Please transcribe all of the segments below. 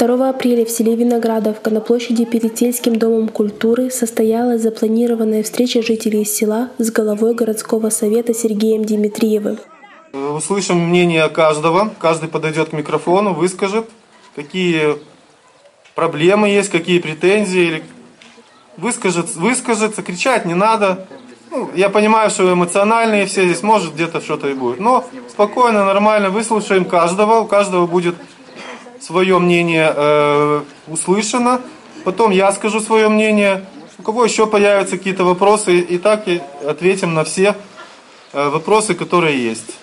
2 апреля в селе Виноградовка на площади перед сельским домом культуры состоялась запланированная встреча жителей села с головой городского совета Сергеем Дмитриевым. Услышим мнение каждого, каждый подойдет к микрофону, выскажет, какие проблемы есть, какие претензии, выскажет, выскажется, кричать не надо. Ну, я понимаю, что эмоциональные все здесь, может где-то что-то и будет. Но спокойно, нормально выслушаем каждого, у каждого будет свое мнение э, услышано, потом я скажу свое мнение, у кого еще появятся какие-то вопросы, и так и ответим на все э, вопросы, которые есть.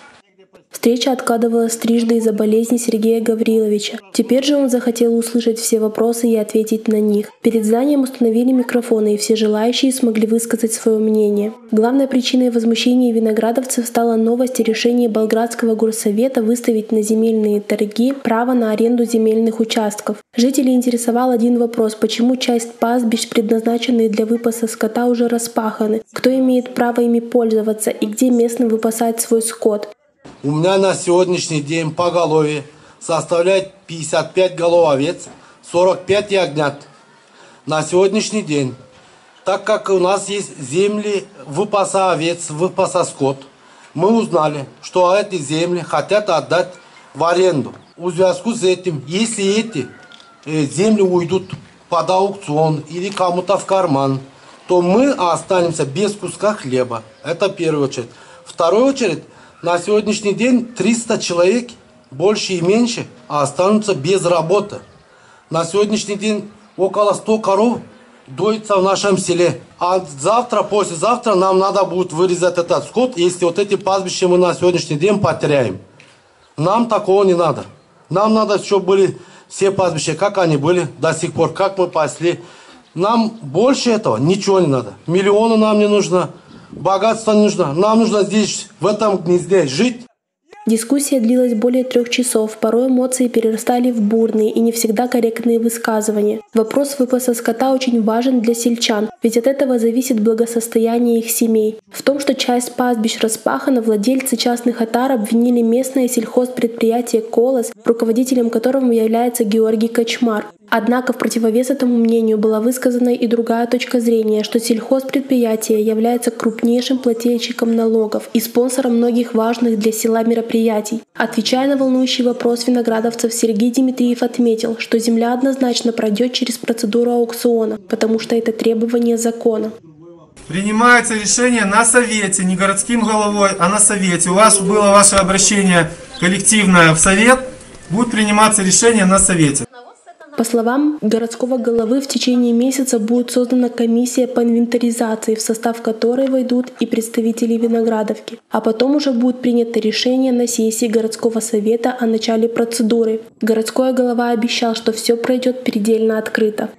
Встреча откладывалась трижды из-за болезни Сергея Гавриловича. Теперь же он захотел услышать все вопросы и ответить на них. Перед зданием установили микрофоны, и все желающие смогли высказать свое мнение. Главной причиной возмущения виноградовцев стала новость о решении Болградского горсовета выставить на земельные торги право на аренду земельных участков. Жителей интересовал один вопрос, почему часть пастбищ, предназначенные для выпаса скота, уже распаханы, кто имеет право ими пользоваться и где местным выпасать свой скот. У меня на сегодняшний день поголовье составляет 55 голов овец, 45 ягнят. На сегодняшний день, так как у нас есть земли выпаса овец, выпаса скот, мы узнали, что эти земли хотят отдать в аренду. В связи с этим, если эти э, земли уйдут под аукцион или кому-то в карман, то мы останемся без куска хлеба. Это в первую очередь. В вторую очередь, на сегодняшний день 300 человек, больше и меньше, останутся без работы. На сегодняшний день около 100 коров доится в нашем селе. А завтра, послезавтра нам надо будет вырезать этот скот, если вот эти пастбища мы на сегодняшний день потеряем. Нам такого не надо. Нам надо, чтобы были все пастбища, как они были до сих пор, как мы пасли. Нам больше этого ничего не надо. Миллионы нам не нужно богатство не нужно. Нам нужно здесь, в этом гнезде жить. Дискуссия длилась более трех часов, порой эмоции перерастали в бурные и не всегда корректные высказывания. Вопрос выпаса скота очень важен для сельчан, ведь от этого зависит благосостояние их семей. В том, что часть пастбищ распахана, владельцы частных отар обвинили местное сельхозпредприятие «Колос», руководителем которого является Георгий Кочмар. Однако в противовес этому мнению была высказана и другая точка зрения, что сельхозпредприятие является крупнейшим плательщиком налогов и спонсором многих важных для села мероприятий. Отвечая на волнующий вопрос виноградовцев, Сергей Дмитриев отметил, что земля однозначно пройдет через процедуру аукциона, потому что это требование закона. Принимается решение на совете, не городским головой, а на совете. У вас было ваше обращение коллективное в совет, будет приниматься решение на совете. По словам городского головы, в течение месяца будет создана комиссия по инвентаризации, в состав которой войдут и представители Виноградовки. А потом уже будет принято решение на сессии городского совета о начале процедуры. Городской голова обещал, что все пройдет предельно открыто.